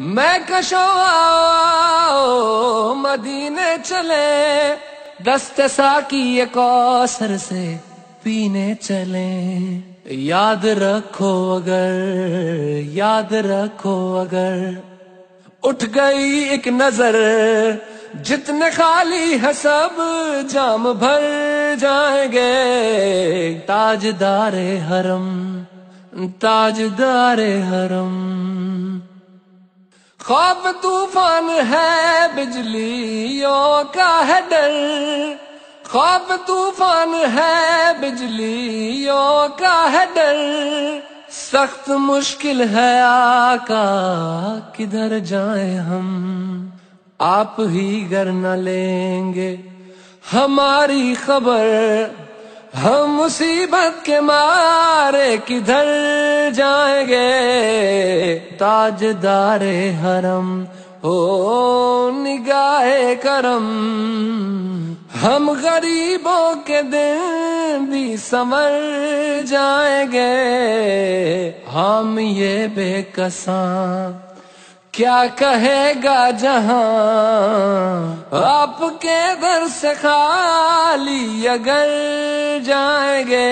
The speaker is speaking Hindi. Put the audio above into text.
मैं कशो आओ मदीने चले, दस्त साकी कौसर से पीने चले। याद रखो अगर, याद रखो अगर, उठ गई एक नज़र, जितने खाली है सब जाम भर जाएँगे। ताजदारे हरम ताजदारे हरम। खौफ तूफ़ान है बिजलियों का है डर खौफ तूफ़ान है बिजलियों का है डर सख्त मुश्किल है आका, किधर जाए हम? आप ही घर न लेंगे। हमारी खबर हम मुसीबत के मारे किधर जाएँगे? ताजदारे हरम हो निगाहे करम। हम गरीबों के दिन भी समर जाएँगे। हम ये बेकसा, क्या कहेगा जहाँ आपके दर से खाली अगर जाएँगे।